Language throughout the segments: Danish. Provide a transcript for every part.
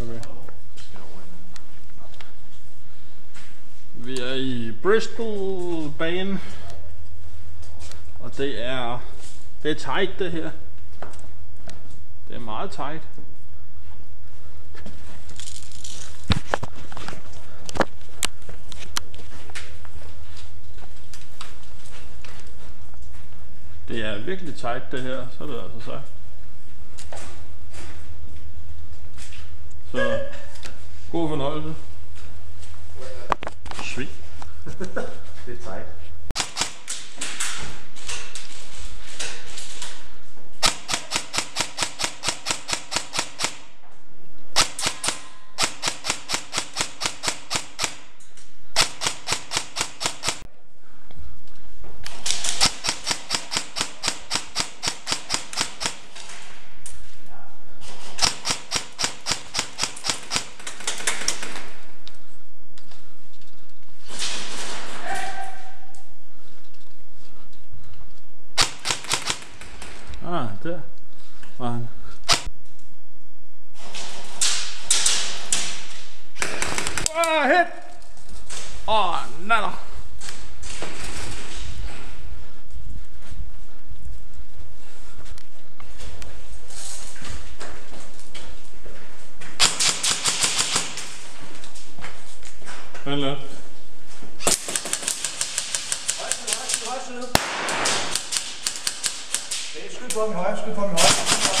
Okay. Vi er i Bristol banen. Og det er det er tight det her. Det er meget tight. Det er virkelig tight det her, så er det altså sagt. Så god fornøjelse. Svig. Det er tight. Ah, det. Er ah, hit! Åh, oh, natter. Hold op. Højst. vom Heim, ich bin vom Heim.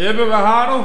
Jeppe, hvad har du?